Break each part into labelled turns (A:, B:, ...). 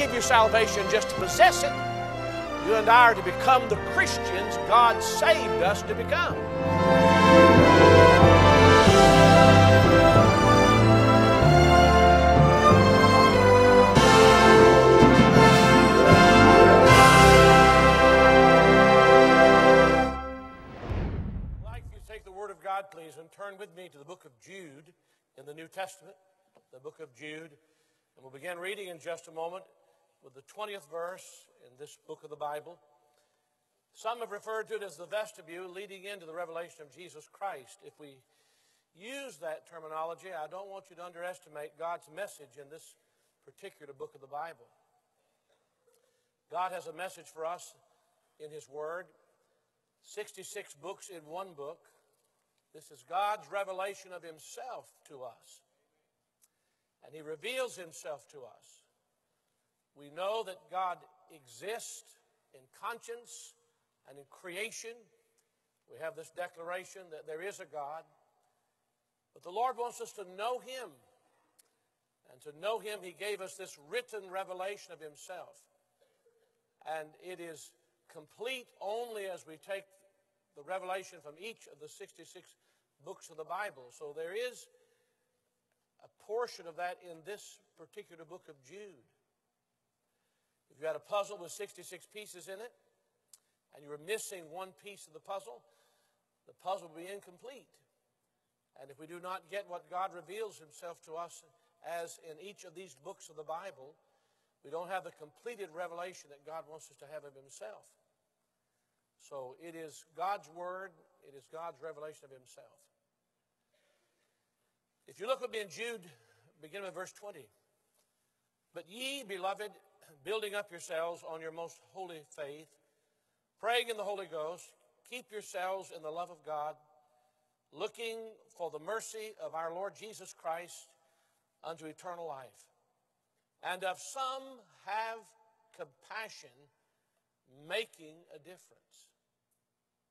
A: give you salvation just to possess it. You and I are to become the Christians God saved us to become. I'd like you take the Word of God, please, and turn with me to the book of Jude in the New Testament, the book of Jude. And we'll begin reading in just a moment with the 20th verse in this book of the Bible. Some have referred to it as the vestibule leading into the revelation of Jesus Christ. If we use that terminology, I don't want you to underestimate God's message in this particular book of the Bible. God has a message for us in His Word, 66 books in one book. This is God's revelation of Himself to us. And He reveals Himself to us. We know that God exists in conscience and in creation. We have this declaration that there is a God. But the Lord wants us to know Him. And to know Him, He gave us this written revelation of Himself. And it is complete only as we take the revelation from each of the 66 books of the Bible. So there is a portion of that in this particular book of Jude. You had a puzzle with 66 pieces in it, and you were missing one piece of the puzzle, the puzzle would be incomplete. And if we do not get what God reveals Himself to us as in each of these books of the Bible, we don't have the completed revelation that God wants us to have of Himself. So it is God's Word, it is God's revelation of Himself. If you look with me in Jude, beginning with verse 20. But ye, beloved, building up yourselves on your most holy faith, praying in the Holy Ghost, keep yourselves in the love of God, looking for the mercy of our Lord Jesus Christ unto eternal life. And of some have compassion, making a difference.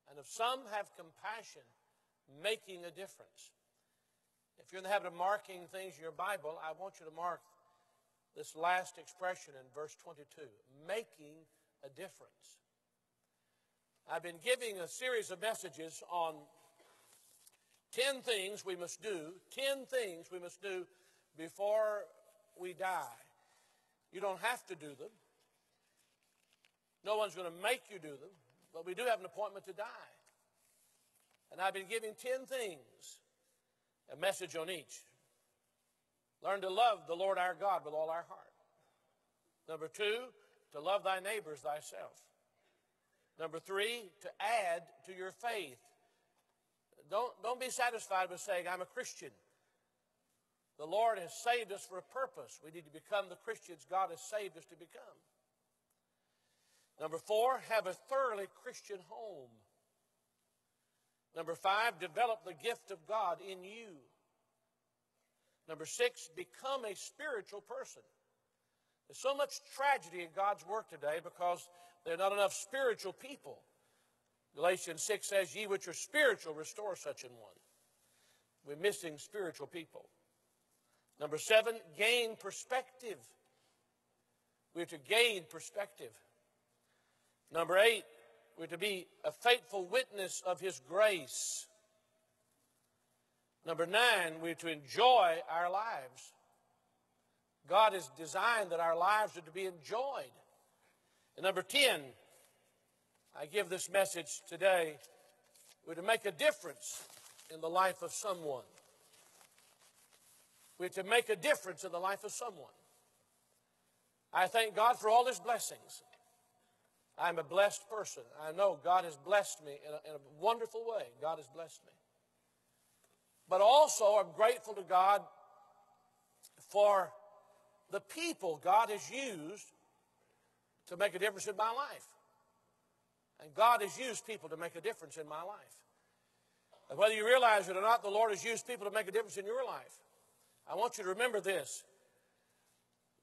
A: And of some have compassion, making a difference. If you're in the habit of marking things in your Bible, I want you to mark this last expression in verse 22 making a difference. I've been giving a series of messages on 10 things we must do, 10 things we must do before we die. You don't have to do them. No one's going to make you do them, but we do have an appointment to die. And I've been giving 10 things, a message on each. Learn to love the Lord our God with all our heart. Number two, to love thy neighbors thyself. Number three, to add to your faith. Don't, don't be satisfied with saying, I'm a Christian. The Lord has saved us for a purpose. We need to become the Christians God has saved us to become. Number four, have a thoroughly Christian home. Number five, develop the gift of God in you. Number six, become a spiritual person. There's so much tragedy in God's work today because there are not enough spiritual people. Galatians 6 says, Ye which are spiritual, restore such an one. We're missing spiritual people. Number seven, gain perspective. We're to gain perspective. Number eight, we're to be a faithful witness of His grace. Number nine, we're to enjoy our lives. God has designed that our lives are to be enjoyed. And number 10, I give this message today, we're to make a difference in the life of someone. We're to make a difference in the life of someone. I thank God for all His blessings. I'm a blessed person. I know God has blessed me in a, in a wonderful way. God has blessed me. But also, I'm grateful to God for the people God has used to make a difference in my life. And God has used people to make a difference in my life. And whether you realize it or not, the Lord has used people to make a difference in your life. I want you to remember this.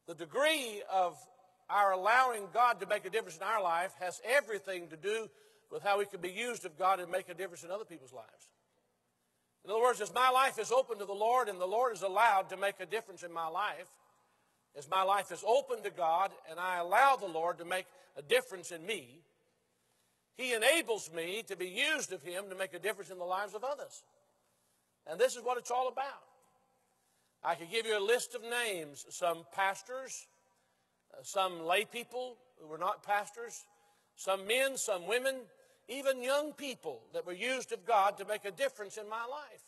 A: The degree of our allowing God to make a difference in our life has everything to do with how we can be used of God and make a difference in other people's lives. In other words, as my life is open to the Lord and the Lord is allowed to make a difference in my life, as my life is open to God and I allow the Lord to make a difference in me, He enables me to be used of Him to make a difference in the lives of others. And this is what it's all about. I could give you a list of names some pastors, uh, some lay people who were not pastors, some men, some women, even young people that were used of God to make a difference in my life.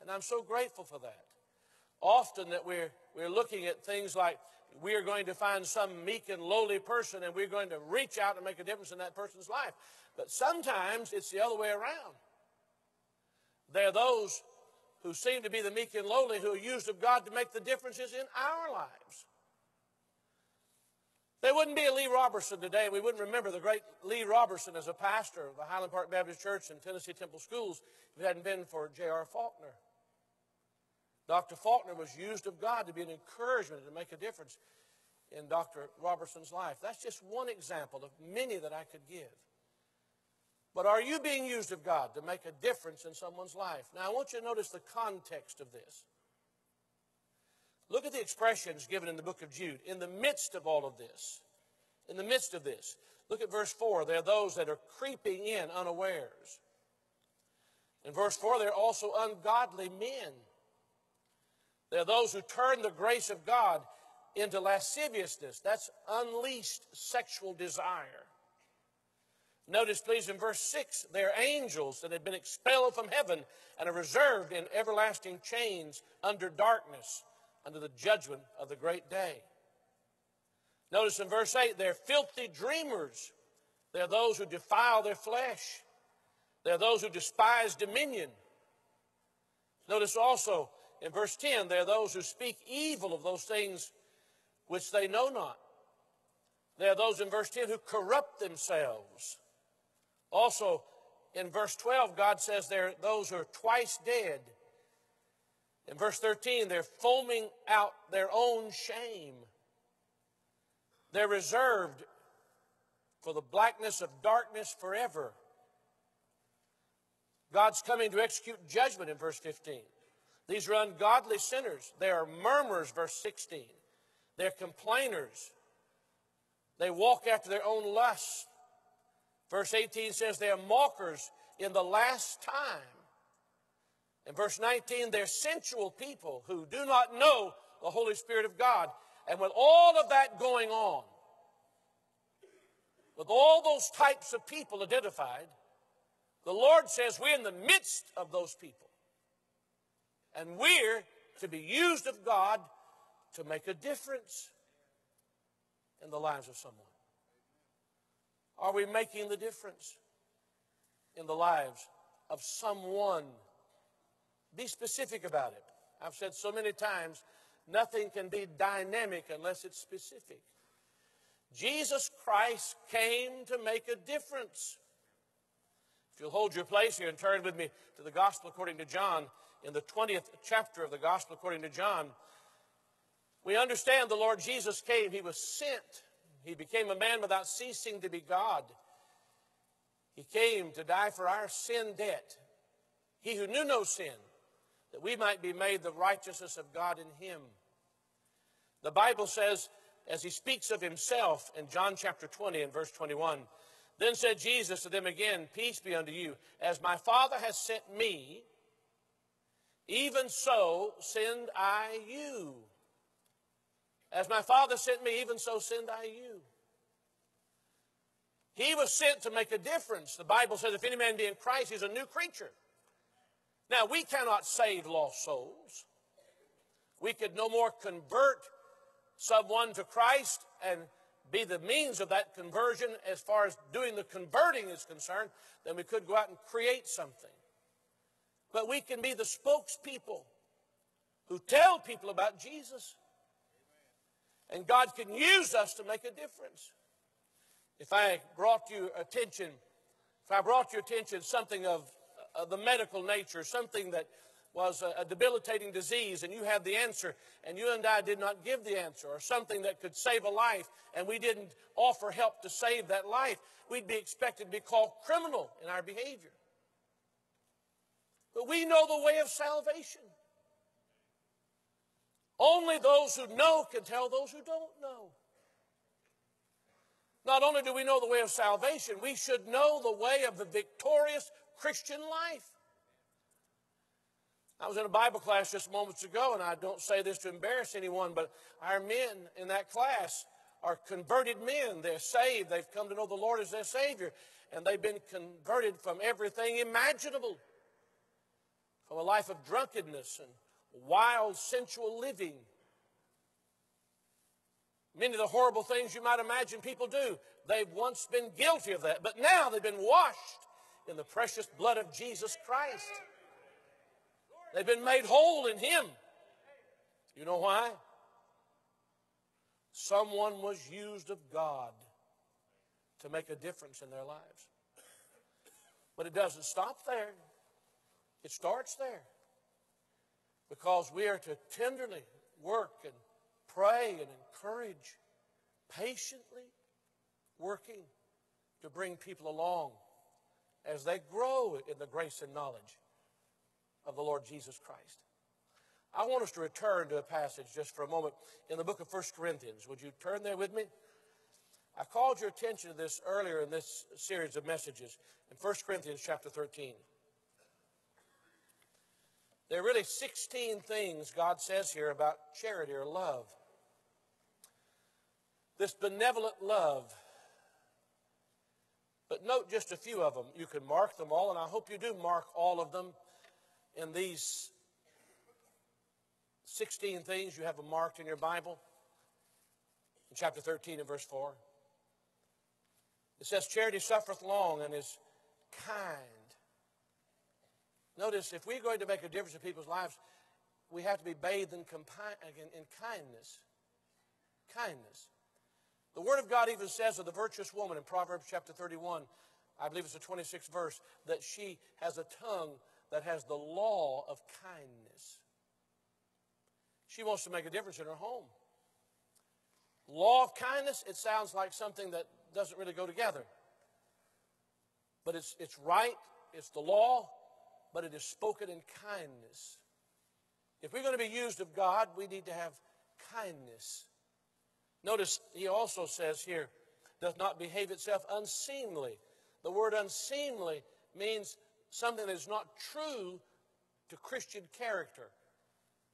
A: And I'm so grateful for that. Often that we're, we're looking at things like we are going to find some meek and lowly person and we're going to reach out and make a difference in that person's life. But sometimes it's the other way around. There are those who seem to be the meek and lowly who are used of God to make the differences in our lives. There wouldn't be a Lee Roberson today. and We wouldn't remember the great Lee Roberson as a pastor of the Highland Park Baptist Church and Tennessee Temple Schools if it hadn't been for J.R. Faulkner. Dr. Faulkner was used of God to be an encouragement to make a difference in Dr. Roberson's life. That's just one example of many that I could give. But are you being used of God to make a difference in someone's life? Now, I want you to notice the context of this. Look at the expressions given in the book of Jude. In the midst of all of this, in the midst of this, look at verse 4. There are those that are creeping in unawares. In verse 4, there are also ungodly men. There are those who turn the grace of God into lasciviousness. That's unleashed sexual desire. Notice, please, in verse 6, there are angels that had been expelled from heaven and are reserved in everlasting chains under darkness under the judgment of the great day. Notice in verse 8, they're filthy dreamers. They're those who defile their flesh. They're those who despise dominion. Notice also in verse 10, they're those who speak evil of those things which they know not. There are those in verse 10 who corrupt themselves. Also, in verse 12, God says there are those who are twice dead in verse 13, they're foaming out their own shame. They're reserved for the blackness of darkness forever. God's coming to execute judgment in verse 15. These are ungodly sinners. They are murmurers, verse 16. They're complainers. They walk after their own lusts. Verse 18 says they are mockers in the last time. In verse 19, they're sensual people who do not know the Holy Spirit of God. And with all of that going on, with all those types of people identified, the Lord says we're in the midst of those people. And we're to be used of God to make a difference in the lives of someone. Are we making the difference in the lives of someone? Be specific about it. I've said so many times, nothing can be dynamic unless it's specific. Jesus Christ came to make a difference. If you'll hold your place here and turn with me to the Gospel according to John, in the 20th chapter of the Gospel according to John, we understand the Lord Jesus came. He was sent. He became a man without ceasing to be God. He came to die for our sin debt. He who knew no sin that we might be made the righteousness of God in him. The Bible says, as he speaks of himself in John chapter 20 and verse 21, then said Jesus to them again, Peace be unto you. As my Father has sent me, even so send I you. As my Father sent me, even so send I you. He was sent to make a difference. The Bible says, if any man be in Christ, he's a new creature. Now, we cannot save lost souls. We could no more convert someone to Christ and be the means of that conversion as far as doing the converting is concerned than we could go out and create something. But we can be the spokespeople who tell people about Jesus. And God can use us to make a difference. If I brought you attention, if I brought your attention something of uh, the medical nature, something that was a, a, debilitating disease, and you had the answer, and you and I did not give the answer, or something that could save a life, and we didn't offer help to save that life, we'd be expected to be called criminal in our behavior. But we know the way of salvation. Only Only those who know can tell those who don't know. Not only do we know the way of salvation, we should know the way of the victorious Christian life. I was in a Bible class just moments ago, and I don't say this to embarrass anyone, but our men in that class are converted men. They're saved. They've come to know the Lord as their Savior, and they've been converted from everything imaginable from a life of drunkenness and wild, sensual living. Many of the horrible things you might imagine people do, they've once been guilty of that, but now they've been washed in the precious blood of Jesus Christ. They've been made whole in Him. You know why? Someone was used of God to make a difference in their lives. But it doesn't stop there. It starts there. Because we are to tenderly work and pray and encourage, patiently working to bring people along as they grow in the grace and knowledge of the Lord Jesus Christ. I want us to return to a passage just for a moment in the book of 1 Corinthians. Would you turn there with me? I called your attention to this earlier in this series of messages in 1 Corinthians chapter 13. There are really 16 things God says here about charity or love. This benevolent love. But note just a few of them. You can mark them all, and I hope you do mark all of them in these 16 things. You have them marked in your Bible. In chapter 13 and verse 4. It says, Charity suffereth long and is kind. Notice, if we're going to make a difference in people's lives, we have to be bathed in, in kindness. Kindness. The Word of God even says of the virtuous woman in Proverbs chapter 31, I believe it's the 26th verse, that she has a tongue that has the law of kindness. She wants to make a difference in her home. Law of kindness, it sounds like something that doesn't really go together. But it's, it's right, it's the law, but it is spoken in kindness. If we're going to be used of God, we need to have kindness. Notice he also says here, doth not behave itself unseemly. The word unseemly means something that is not true to Christian character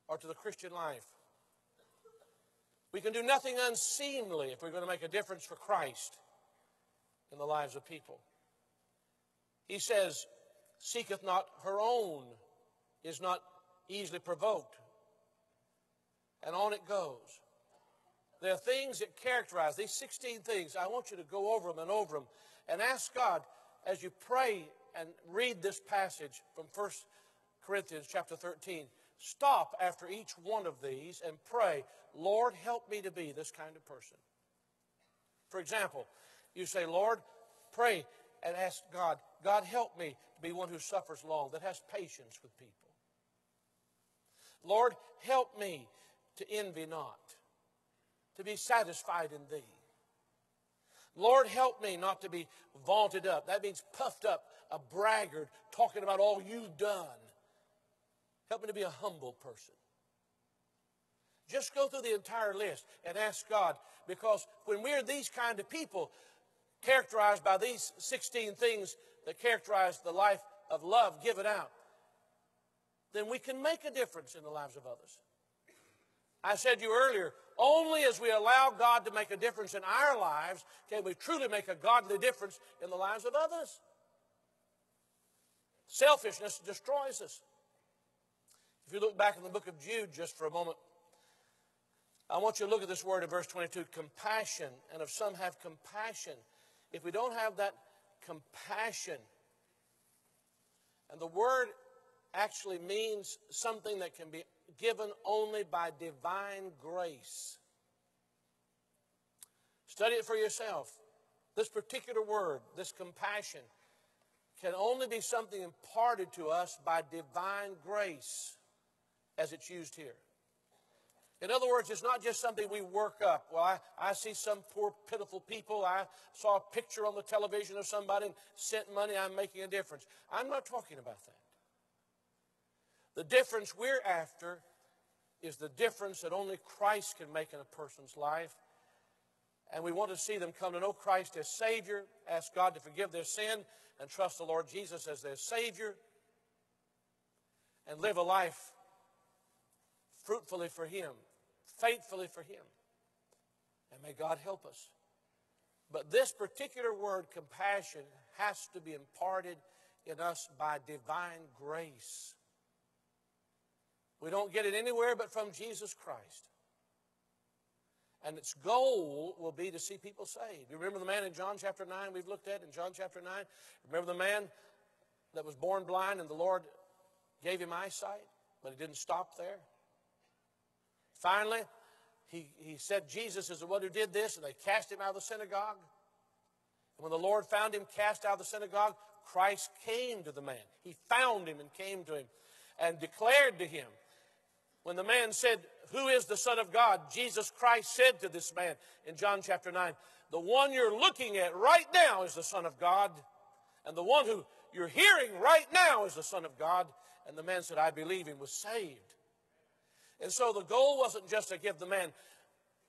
A: or to the Christian life. We can do nothing unseemly if we're going to make a difference for Christ in the lives of people. He says, seeketh not her own, is not easily provoked. And on it goes. There are things that characterize these 16 things. I want you to go over them and over them and ask God as you pray and read this passage from 1 Corinthians chapter 13. Stop after each one of these and pray, Lord, help me to be this kind of person. For example, you say, Lord, pray and ask God, God, help me to be one who suffers long, that has patience with people. Lord, help me to envy not, to be satisfied in Thee. Lord, help me not to be vaunted up. That means puffed up, a braggart, talking about all you've done. Help me to be a humble person. Just go through the entire list and ask God, because when we're these kind of people, characterized by these 16 things that characterize the life of love given out, then we can make a difference in the lives of others. I said to you earlier, only as we allow God to make a difference in our lives can we truly make a godly difference in the lives of others. Selfishness destroys us. If you look back in the book of Jude just for a moment, I want you to look at this word in verse 22 compassion. And if some have compassion, if we don't have that compassion, and the word actually means something that can be given only by divine grace. Study it for yourself. This particular word, this compassion, can only be something imparted to us by divine grace as it's used here. In other words, it's not just something we work up. Well, I, I see some poor, pitiful people. I saw a picture on the television of somebody and sent money. I'm making a difference. I'm not talking about that. The difference we're after is the difference that only Christ can make in a person's life. And we want to see them come to know Christ as Savior, ask God to forgive their sin, and trust the Lord Jesus as their Savior, and live a life fruitfully for Him, faithfully for Him. And may God help us. But this particular word, compassion, has to be imparted in us by divine grace. We don't get it anywhere but from Jesus Christ. And its goal will be to see people saved. You remember the man in John chapter 9 we've looked at in John chapter 9? Remember the man that was born blind and the Lord gave him eyesight, but he didn't stop there? Finally, he, he said Jesus is the one who did this, and they cast him out of the synagogue. And when the Lord found him cast out of the synagogue, Christ came to the man. He found him and came to him and declared to him. When the man said, Who is the Son of God? Jesus Christ said to this man in John chapter 9, The one you're looking at right now is the Son of God, and the one who you're hearing right now is the Son of God. And the man said, I believe him, was saved. And so the goal wasn't just to give the man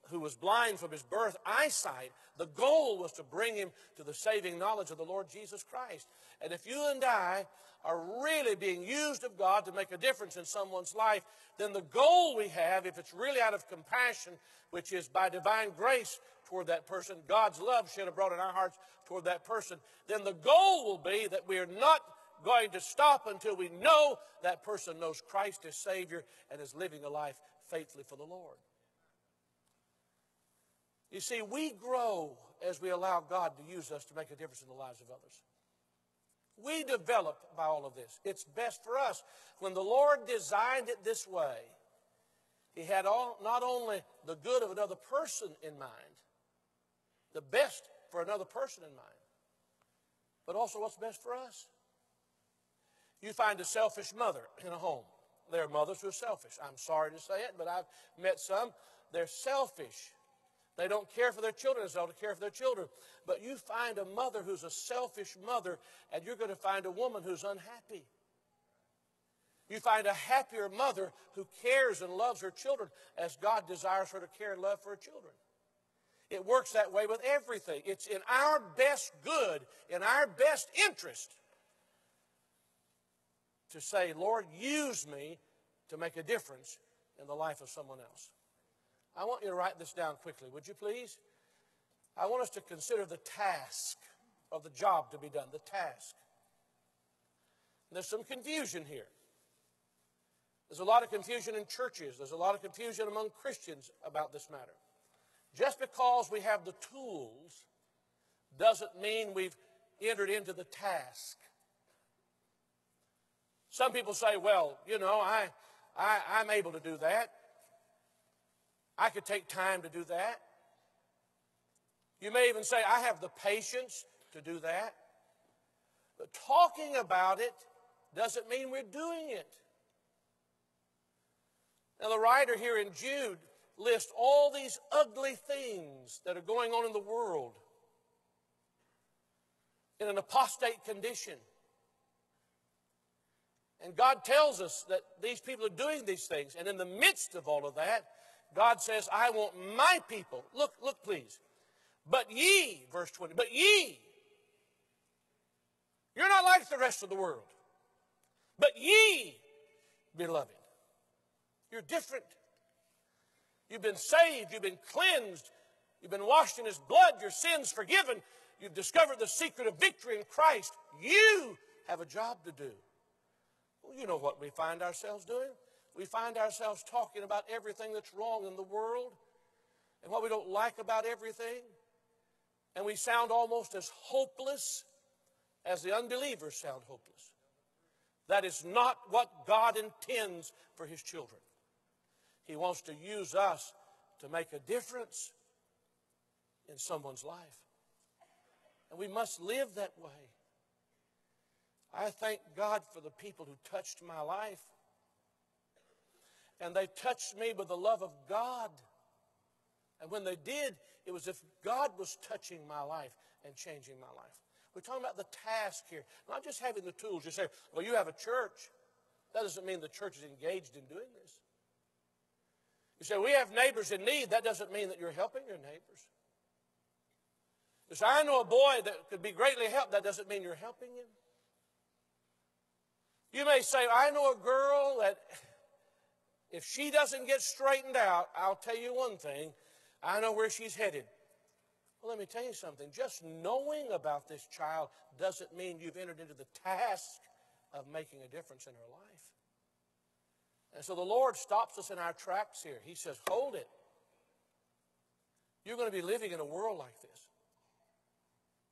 A: who was blind from his birth eyesight. The goal was to bring him to the saving knowledge of the Lord Jesus Christ. And if you and I are really being used of God to make a difference in someone's life, then the goal we have, if it's really out of compassion, which is by divine grace toward that person, God's love should have brought in our hearts toward that person, then the goal will be that we are not going to stop until we know that person knows Christ as Savior and is living a life faithfully for the Lord. You see, we grow as we allow God to use us to make a difference in the lives of others. We develop by all of this. It's best for us. When the Lord designed it this way, He had all, not only the good of another person in mind, the best for another person in mind, but also what's best for us. You find a selfish mother in a home. There are mothers who are selfish. I'm sorry to say it, but I've met some. They're selfish. They don't care for their children as they ought to care for their children. But you find a mother who's a selfish mother, and you're going to find a woman who's unhappy. You find a happier mother who cares and loves her children as God desires her to care and love for her children. It works that way with everything. It's in our best good, in our best interest, to say, Lord, use me to make a difference in the life of someone else. I want you to write this down quickly, would you please? I want us to consider the task of the job to be done, the task. There's some confusion here. There's a lot of confusion in churches. There's a lot of confusion among Christians about this matter. Just because we have the tools doesn't mean we've entered into the task. Some people say, well, you know, I, I, I'm able to do that. I could take time to do that. You may even say, I have the patience to do that. But talking about it doesn't mean we're doing it. Now, the writer here in Jude lists all these ugly things that are going on in the world in an apostate condition. And God tells us that these people are doing these things. And in the midst of all of that, God says, I want my people. Look, look, please. But ye, verse 20, but ye, you're not like the rest of the world. But ye, beloved, you're different. You've been saved, you've been cleansed, you've been washed in His blood, your sins forgiven, you've discovered the secret of victory in Christ. You have a job to do. Well, you know what we find ourselves doing? We find ourselves talking about everything that's wrong in the world and what we don't like about everything. And we sound almost as hopeless as the unbelievers sound hopeless. That is not what God intends for His children. He wants to use us to make a difference in someone's life. And we must live that way. I thank God for the people who touched my life and they touched me with the love of God. And when they did, it was as if God was touching my life and changing my life. We're talking about the task here, not just having the tools. You say, well, you have a church. That doesn't mean the church is engaged in doing this. You say, we have neighbors in need. That doesn't mean that you're helping your neighbors. You say, I know a boy that could be greatly helped. That doesn't mean you're helping him. You may say, I know a girl that if she doesn't get straightened out, I'll tell you one thing, I know where she's headed. Well, let me tell you something. Just knowing about this child doesn't mean you've entered into the task of making a difference in her life. And so the Lord stops us in our tracks here. He says, Hold it. You're going to be living in a world like this.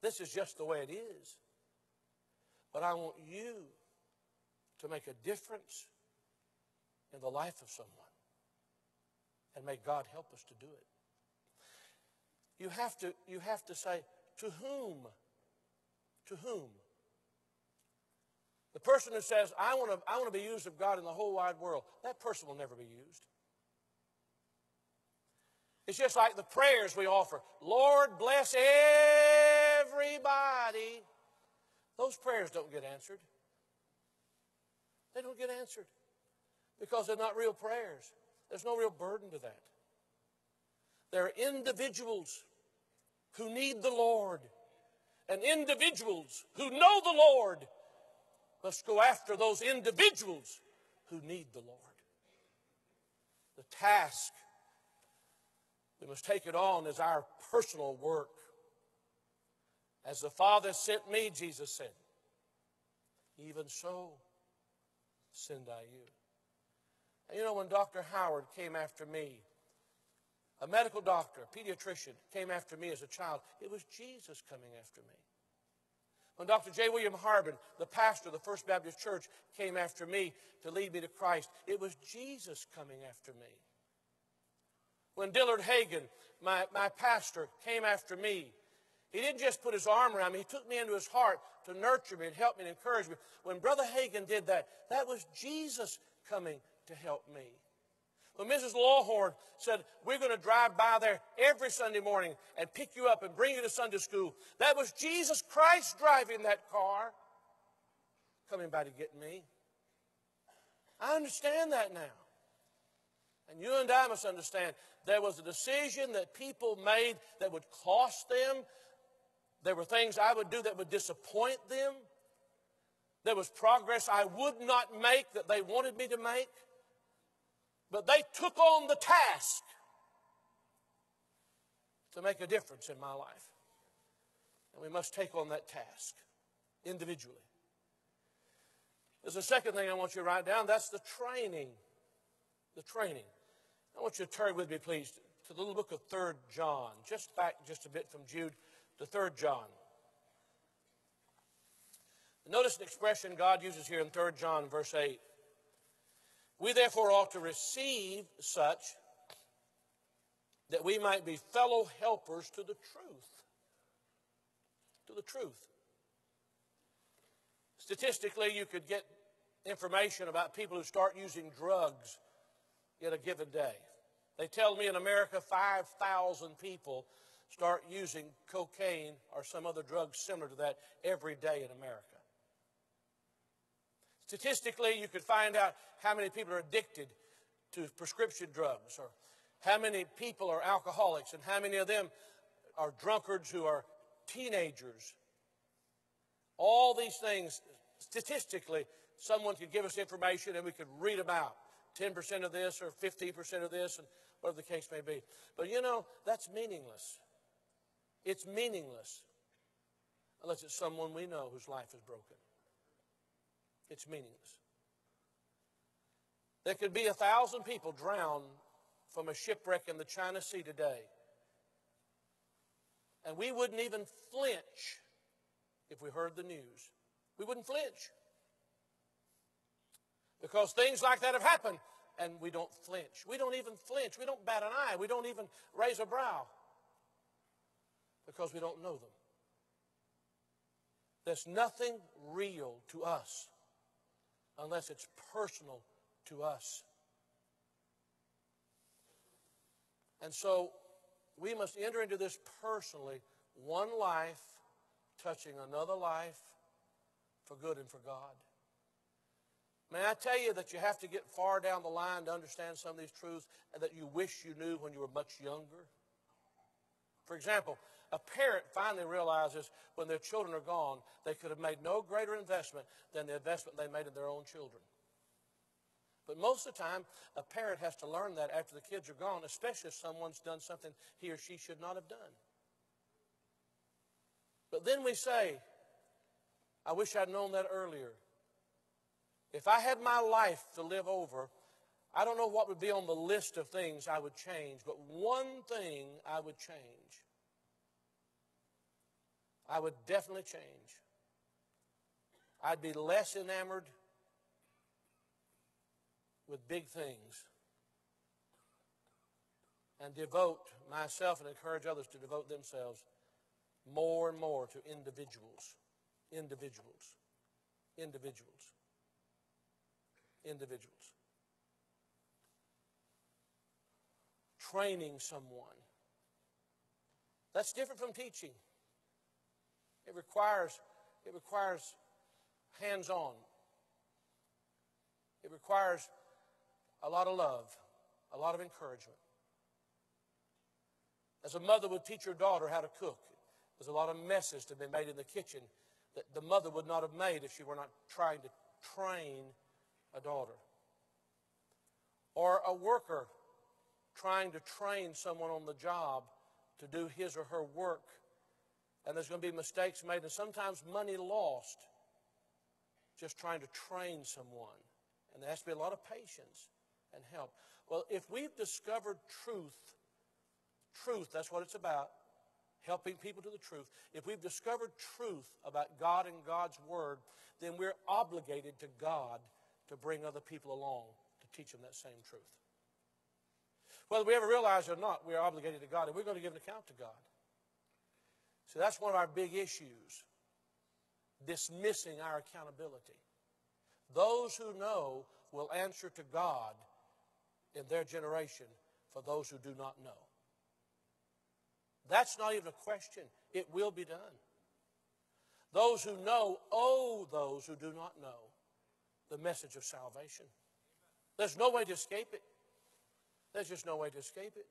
A: This is just the way it is. But I want you to make a difference in the life of someone. And may God help us to do it. You have to, you have to say, to whom? To whom? The person who says, I want, to, I want to be used of God in the whole wide world, that person will never be used. It's just like the prayers we offer Lord, bless everybody. Those prayers don't get answered. They don't get answered because they're not real prayers. There's no real burden to that. There are individuals who need the Lord, and individuals who know the Lord must go after those individuals who need the Lord. The task we must take it on as our personal work. As the Father sent me, Jesus said, even so send I you. And you know, when Dr. Howard came after me, a medical doctor, a pediatrician, came after me as a child, it was Jesus coming after me. When Dr. J. William Harbin, the pastor of the First Baptist Church, came after me to lead me to Christ, it was Jesus coming after me. When Dillard Hagen, my, my pastor, came after me, he didn't just put his arm around me, he took me into his heart to nurture me and help me and encourage me. When Brother Hagen did that, that was Jesus coming to help me. When Mrs. Lawhorn said, We're going to drive by there every Sunday morning and pick you up and bring you to Sunday school, that was Jesus Christ driving that car, coming by to get me. I understand that now. And you and I must understand there was a decision that people made that would cost them. There were things I would do that would disappoint them. There was progress I would not make that they wanted me to make. But they took on the task to make a difference in my life. And we must take on that task individually. There's a second thing I want you to write down that's the training. The training. I want you to turn with me, please, to the little book of 3 John, just back just a bit from Jude to 3 John. Notice an expression God uses here in 3 John, verse 8. We therefore ought to receive such that we might be fellow helpers to the truth. To the truth. Statistically, you could get information about people who start using drugs in a given day. They tell me in America 5,000 people start using cocaine or some other drug similar to that every day in America. Statistically, you could find out how many people are addicted to prescription drugs or how many people are alcoholics and how many of them are drunkards who are teenagers. All these things, statistically, someone could give us information and we could read about. 10% of this or 15% of this, and whatever the case may be. But you know, that's meaningless. It's meaningless unless it's someone we know whose life is broken. It's meaningless. There could be a thousand people drowned from a shipwreck in the China Sea today. And we wouldn't even flinch if we heard the news. We wouldn't flinch. Because things like that have happened and we don't flinch. We don't even flinch. We don't bat an eye. We don't even raise a brow because we don't know them. There's nothing real to us unless it's personal to us. And so we must enter into this personally, one life touching another life for good and for God. May I tell you that you have to get far down the line to understand some of these truths that you wish you knew when you were much younger? For example, a parent finally realizes when their children are gone, they could have made no greater investment than the investment they made in their own children. But most of the time, a parent has to learn that after the kids are gone, especially if someone's done something he or she should not have done. But then we say, I wish I'd known that earlier. If I had my life to live over, I don't know what would be on the list of things I would change, but one thing I would change. I would definitely change. I'd be less enamored with big things and devote myself and encourage others to devote themselves more and more to individuals. Individuals. Individuals. Individuals. Training someone. That's different from teaching. It requires, it requires hands on. It requires a lot of love, a lot of encouragement. As a mother would teach her daughter how to cook, there's a lot of messes to be made in the kitchen that the mother would not have made if she were not trying to train a daughter. Or a worker trying to train someone on the job to do his or her work. And there's going to be mistakes made and sometimes money lost just trying to train someone. And there has to be a lot of patience and help. Well, if we've discovered truth, truth, that's what it's about, helping people to the truth. If we've discovered truth about God and God's Word, then we're obligated to God to bring other people along to teach them that same truth. Whether we ever realize it or not, we're obligated to God, and we're going to give an account to God. So that's one of our big issues dismissing our accountability. Those who know will answer to God in their generation for those who do not know. That's not even a question. It will be done. Those who know owe those who do not know the message of salvation. There's no way to escape it. There's just no way to escape it.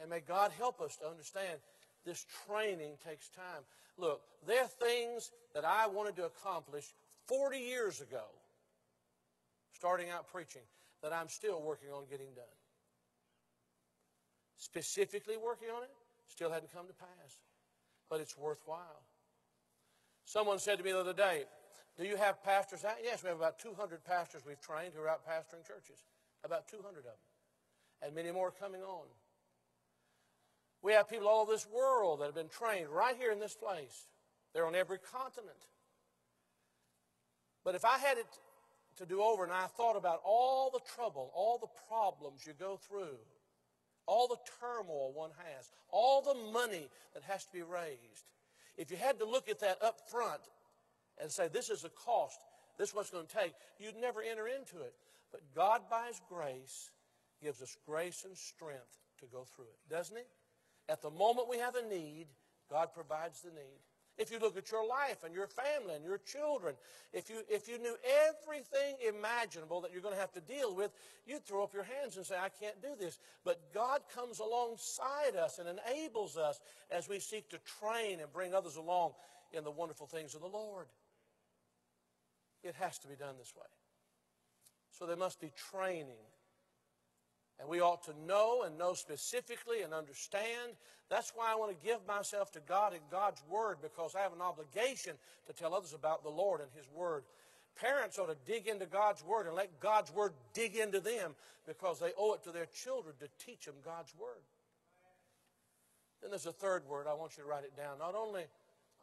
A: And may God help us to understand this training takes time. Look, there are things that I wanted to accomplish 40 years ago, starting out preaching, that I'm still working on getting done. Specifically working on it, still hadn't come to pass. But it's worthwhile. Someone said to me the other day, Do you have pastors out? Yes, we have about 200 pastors we've trained who are out pastoring churches. About 200 of them. And many more coming on. We have people all over this world that have been trained right here in this place. They're on every continent. But if I had it to do over and I thought about all the trouble, all the problems you go through, all the turmoil one has, all the money that has to be raised, if you had to look at that up front and say, this is a cost, this is what's going to take, you'd never enter into it. But God, by His grace, gives us grace and strength to go through it, doesn't He? At the moment we have a need, God provides the need. If you look at your life and your family and your children, if you, if you knew everything imaginable that you're going to have to deal with, you'd throw up your hands and say, I can't do this. But God comes alongside us and enables us as we seek to train and bring others along in the wonderful things of the Lord. It has to be done this way. So there must be training and we ought to know and know specifically and understand. That's why I want to give myself to God and God's Word because I have an obligation to tell others about the Lord and His Word. Parents ought to dig into God's Word and let God's Word dig into them because they owe it to their children to teach them God's Word. Then there's a third word. I want you to write it down. Not only,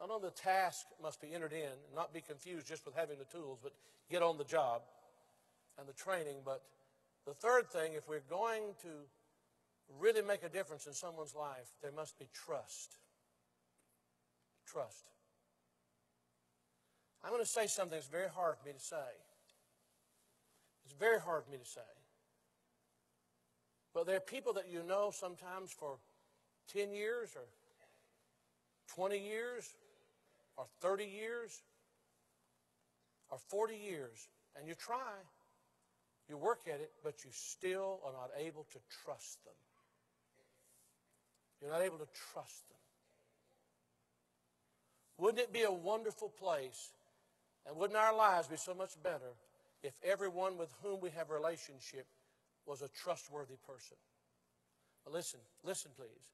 A: not only the task must be entered in not be confused just with having the tools, but get on the job and the training, but the third thing, if we're going to really make a difference in someone's life, there must be trust. Trust. I'm going to say something that's very hard for me to say. It's very hard for me to say. But there are people that you know sometimes for 10 years or 20 years or 30 years or 40 years, and you try, you work at it, but you still are not able to trust them. You're not able to trust them. Wouldn't it be a wonderful place? And wouldn't our lives be so much better if everyone with whom we have a relationship was a trustworthy person? But listen, listen, please.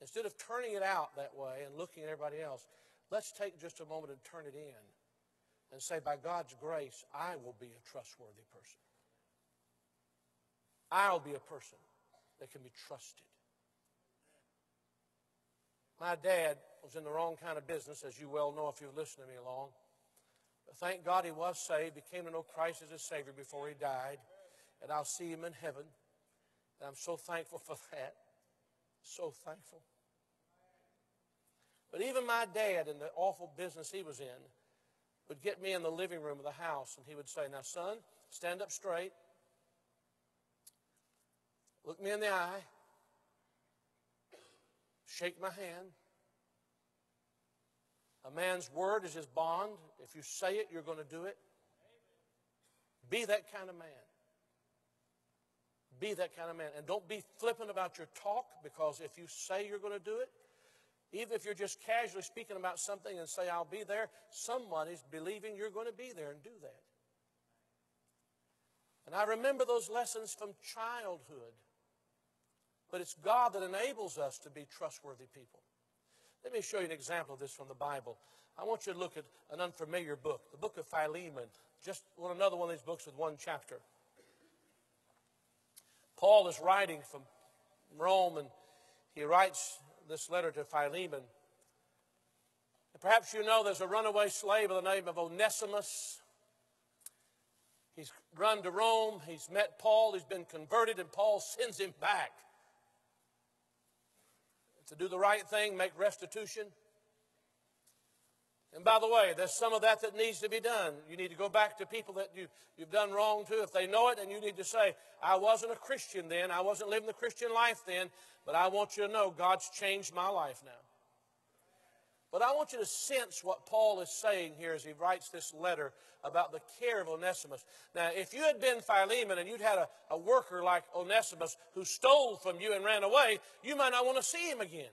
A: Instead of turning it out that way and looking at everybody else, let's take just a moment and turn it in and say, by God's grace, I will be a trustworthy person. I'll be a person that can be trusted. My dad was in the wrong kind of business, as you well know if you've listened to me long. But thank God he was saved, became to know Christ as his Savior before he died, and I'll see him in heaven. And I'm so thankful for that. So thankful. But even my dad, in the awful business he was in, would get me in the living room of the house and he would say, Now, son, stand up straight. Look me in the eye. Shake my hand. A man's word is his bond. If you say it, you're going to do it. Be that kind of man. Be that kind of man. And don't be flippant about your talk because if you say you're going to do it, even if you're just casually speaking about something and say, I'll be there, somebody's believing you're going to be there and do that. And I remember those lessons from childhood. But it's God that enables us to be trustworthy people. Let me show you an example of this from the Bible. I want you to look at an unfamiliar book, the book of Philemon. Just another one of these books with one chapter. Paul is writing from Rome, and he writes this letter to Philemon. And perhaps you know there's a runaway slave by the name of Onesimus. He's run to Rome, he's met Paul, he's been converted, and Paul sends him back to do the right thing, make restitution. And by the way, there's some of that that needs to be done. You need to go back to people that you, you've done wrong to if they know it, and you need to say, I wasn't a Christian then, I wasn't living the Christian life then, but I want you to know God's changed my life now. But I want you to sense what Paul is saying here as he writes this letter about the care of Onesimus. Now, if you had been Philemon and you'd had a, a worker like Onesimus who stole from you and ran away, you might not want to see him again.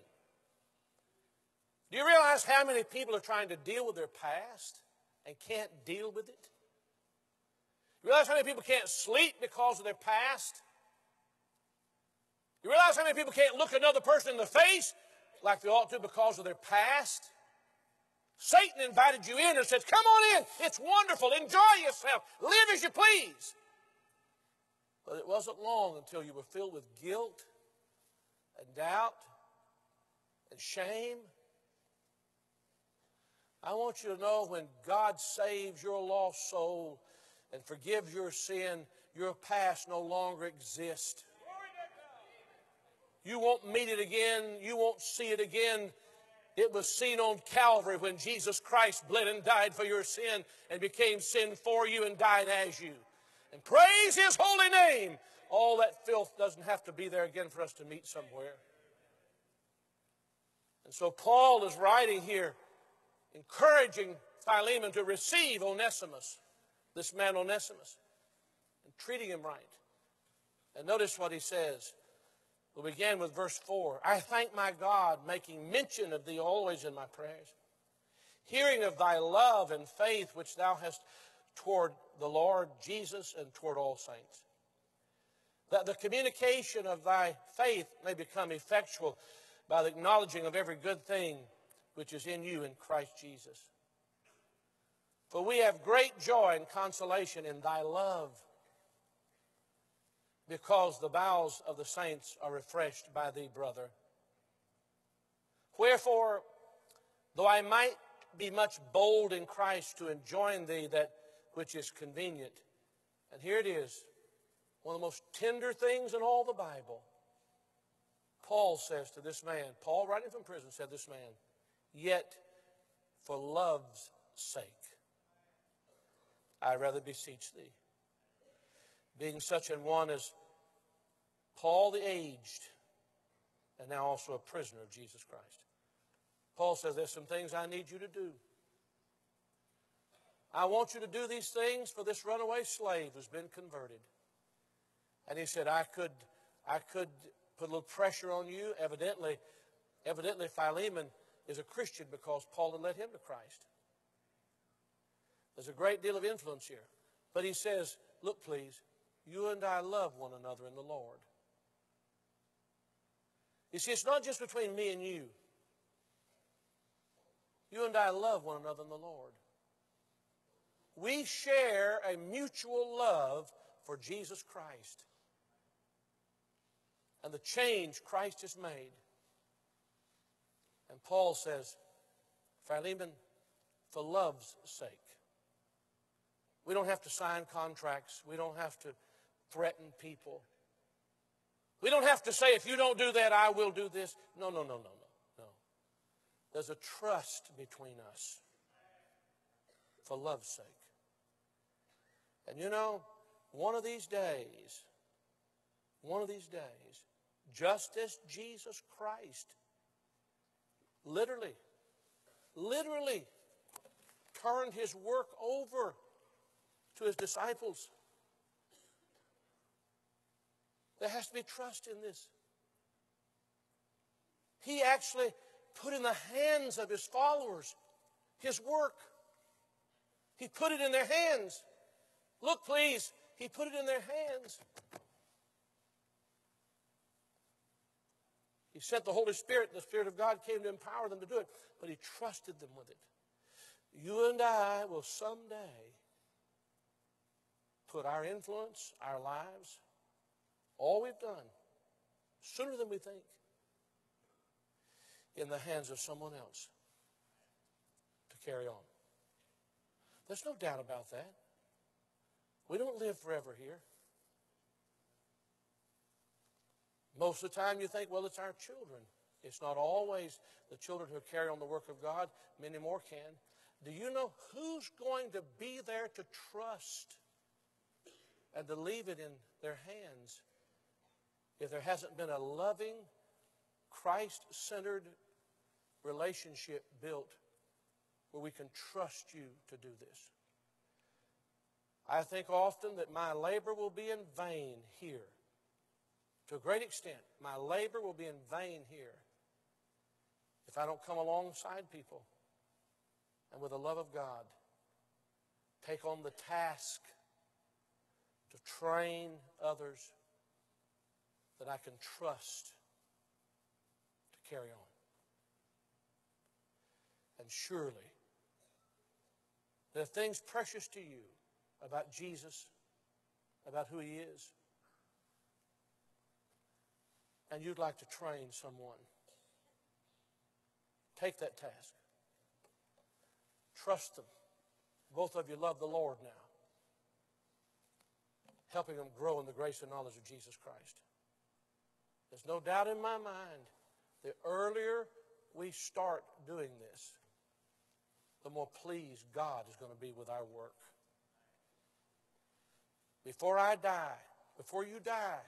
A: Do you realize how many people are trying to deal with their past and can't deal with it? Do you realize how many people can't sleep because of their past? You realize how many people can't look another person in the face like they ought to because of their past? Satan invited you in and said, Come on in. It's wonderful. Enjoy yourself. Live as you please. But it wasn't long until you were filled with guilt and doubt and shame I want you to know when God saves your lost soul and forgives your sin, your past no longer exists. You won't meet it again. You won't see it again. It was seen on Calvary when Jesus Christ bled and died for your sin and became sin for you and died as you. And praise His holy name. All that filth doesn't have to be there again for us to meet somewhere. And so Paul is writing here encouraging Philemon to receive Onesimus, this man Onesimus, and treating him right. And notice what he says. We'll begin with verse 4. I thank my God, making mention of thee always in my prayers, hearing of thy love and faith which thou hast toward the Lord Jesus and toward all saints. That the communication of thy faith may become effectual by the acknowledging of every good thing which is in you in Christ Jesus. For we have great joy and consolation in thy love, because the bowels of the saints are refreshed by thee, brother. Wherefore, though I might be much bold in Christ to enjoin thee that which is convenient, and here it is, one of the most tender things in all the Bible. Paul says to this man, Paul writing from prison said this man, Yet, for love's sake, I rather beseech thee, being such an one as Paul the aged, and now also a prisoner of Jesus Christ. Paul says, There's some things I need you to do. I want you to do these things for this runaway slave who's been converted. And he said, I could, I could put a little pressure on you. Evidently, evidently Philemon is a Christian because Paul had led him to Christ. There's a great deal of influence here. But he says, Look, please, you and I love one another in the Lord. You see, it's not just between me and you. You and I love one another in the Lord. We share a mutual love for Jesus Christ and the change Christ has made. And Paul says, Philemon, for love's sake. We don't have to sign contracts. We don't have to threaten people. We don't have to say, if you don't do that, I will do this. No, no, no, no, no, no. There's a trust between us for love's sake. And you know, one of these days, one of these days, just as Jesus Christ literally, literally turned his work over to his disciples. There has to be trust in this. He actually put in the hands of his followers his work. He put it in their hands. Look, please, he put it in their hands. He sent the Holy Spirit, and the Spirit of God came to empower them to do it, but he trusted them with it. You and I will someday put our influence, our lives, all we've done, sooner than we think, in the hands of someone else to carry on. There's no doubt about that. We don't live forever here. Most of the time you think, well, it's our children. It's not always the children who carry on the work of God. Many more can. Do you know who's going to be there to trust and to leave it in their hands if there hasn't been a loving, Christ centered relationship built where we can trust you to do this? I think often that my labor will be in vain here to a great extent, my labor will be in vain here if I don't come alongside people and with the love of God take on the task to train others that I can trust to carry on. And surely, there are things precious to you about Jesus, about who He is and you'd like to train someone, take that task. Trust them. Both of you love the Lord now, helping them grow in the grace and knowledge of Jesus Christ. There's no doubt in my mind, the earlier we start doing this, the more pleased God is going to be with our work. Before I die, before you die,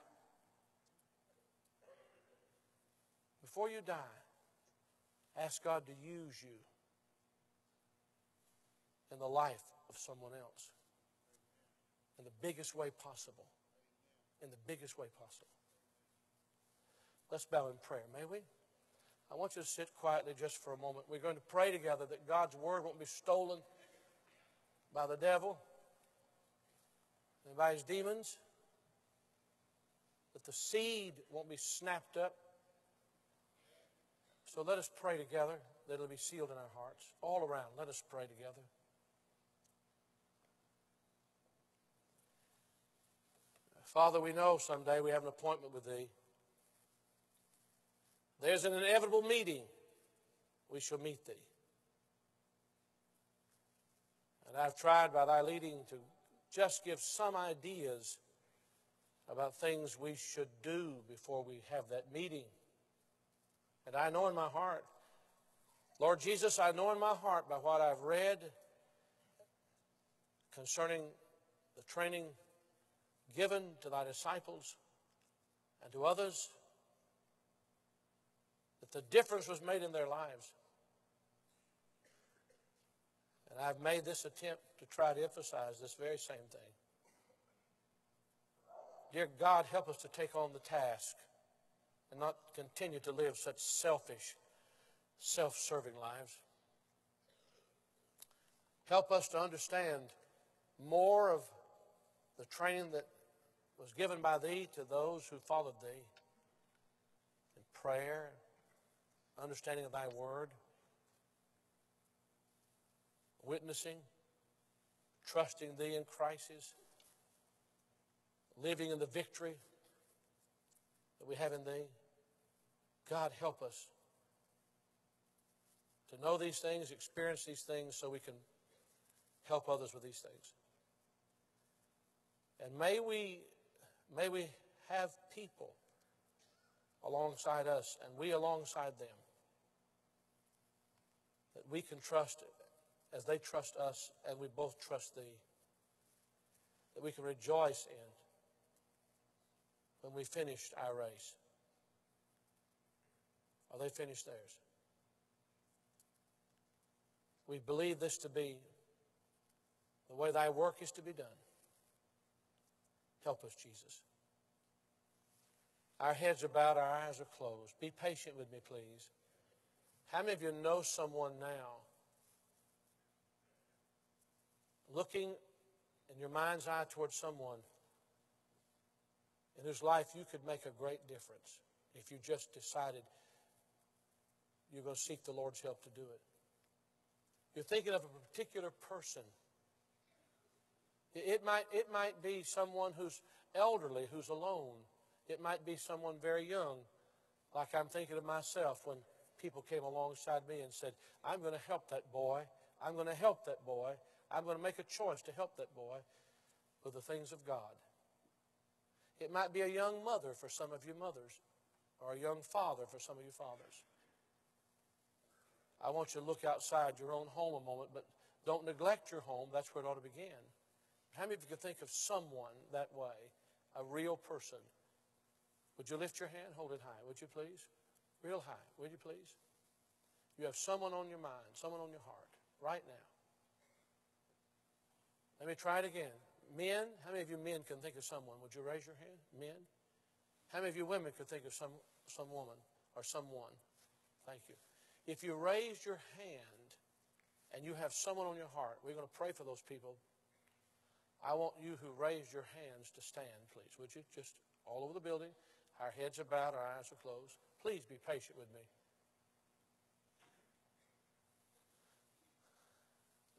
A: before you die, ask God to use you in the life of someone else in the biggest way possible. In the biggest way possible. Let's bow in prayer, may we? I want you to sit quietly just for a moment. We're going to pray together that God's word won't be stolen by the devil and by his demons, that the seed won't be snapped up so let us pray together that it'll be sealed in our hearts. All around, let us pray together. Father, we know someday we have an appointment with Thee. There's an inevitable meeting. We shall meet Thee. And I've tried by Thy leading to just give some ideas about things we should do before we have that meeting. And I know in my heart, Lord Jesus, I know in my heart by what I've read concerning the training given to thy disciples and to others, the difference was made in their lives. And I've made this attempt to try to emphasize this very same thing. Dear God, help us to take on the task and not continue to live such selfish, self serving lives. Help us to understand more of the training that was given by Thee to those who followed Thee in prayer, understanding of Thy Word, witnessing, trusting Thee in crisis, living in the victory that we have in Thee. God, help us to know these things, experience these things, so we can help others with these things. And may we, may we have people alongside us and we alongside them that we can trust as they trust us and we both trust thee. That we can rejoice in when we finished our race. Or they finished theirs. We believe this to be the way thy work is to be done. Help us, Jesus. Our heads are bowed, our eyes are closed. Be patient with me, please. How many of you know someone now looking in your mind's eye towards someone in whose life you could make a great difference if you just decided you're going to seek the Lord's help to do it? You're thinking of a particular person it might, it might be someone who's elderly, who's alone. It might be someone very young, like I'm thinking of myself when people came alongside me and said, I'm going to help that boy. I'm going to help that boy. I'm going to make a choice to help that boy with the things of God. It might be a young mother for some of you mothers, or a young father for some of you fathers. I want you to look outside your own home a moment, but don't neglect your home. That's where it ought to begin. How many of you can think of someone that way, a real person? Would you lift your hand? Hold it high, would you please? Real high, would you please? You have someone on your mind, someone on your heart, right now. Let me try it again. Men, how many of you men can think of someone? Would you raise your hand? Men? How many of you women could think of some, some woman or someone? Thank you. If you raise your hand and you have someone on your heart, we're going to pray for those people I want you who raised your hands to stand, please. Would you? Just all over the building. Our heads are bowed, our eyes are closed. Please be patient with me.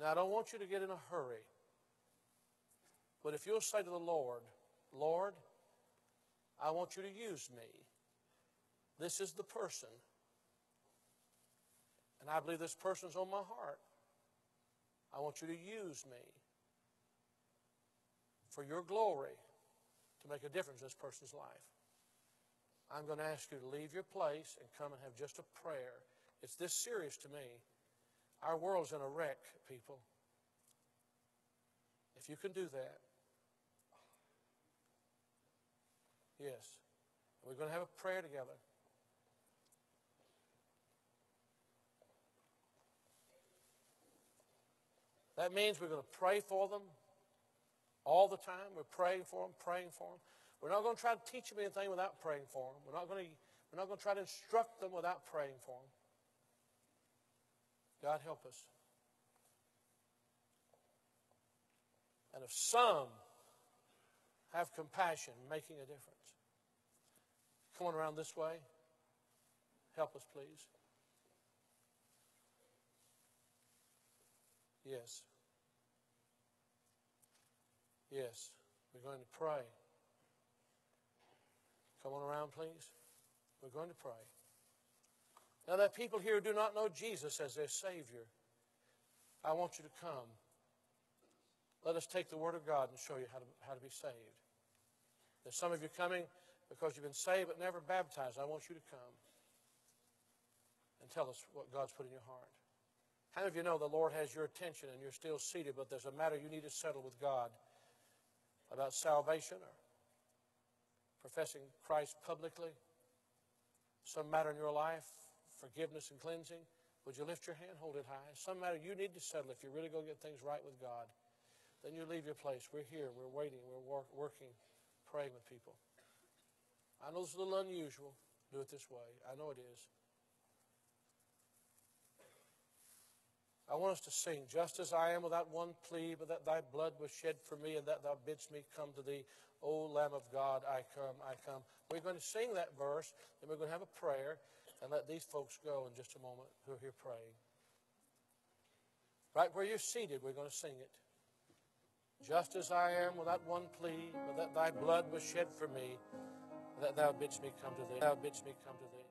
A: Now, I don't want you to get in a hurry. But if you'll say to the Lord, Lord, I want you to use me. This is the person. And I believe this person's on my heart. I want you to use me for your glory to make a difference in this person's life. I'm going to ask you to leave your place and come and have just a prayer. It's this serious to me. Our world's in a wreck, people. If you can do that, yes. We're going to have a prayer together. That means we're going to pray for them all the time. We're praying for them, praying for them. We're not going to try to teach them anything without praying for them. We're not going to, we're not going to try to instruct them without praying for them. God help us. And if some have compassion, making a difference. Come on around this way. Help us, please. Yes. Yes, we're going to pray. Come on around, please. We're going to pray. Now, that people here who do not know Jesus as their Savior, I want you to come. Let us take the Word of God and show you how to, how to be saved. There's some of you coming because you've been saved but never baptized. I want you to come and tell us what God's put in your heart. How many of you know the Lord has your attention and you're still seated, but there's a matter you need to settle with God? about salvation or professing Christ publicly, some matter in your life, forgiveness and cleansing, Would you lift your hand, hold it high? Some matter you need to settle if you're really going to get things right with God. Then you leave your place. We're here. We're waiting. We're work, working, praying with people. I know it's a little unusual. Do it this way. I know it is. I want us to sing, just as I am without one plea, but that thy blood was shed for me, and that thou bidst me come to thee. O Lamb of God, I come, I come. We're going to sing that verse, then we're going to have a prayer, and let these folks go in just a moment who are here praying. Right where you're seated, we're going to sing it. Just as I am without one plea, but that thy blood was shed for me, that thou bidst me come to thee. Thou bidst me come to thee.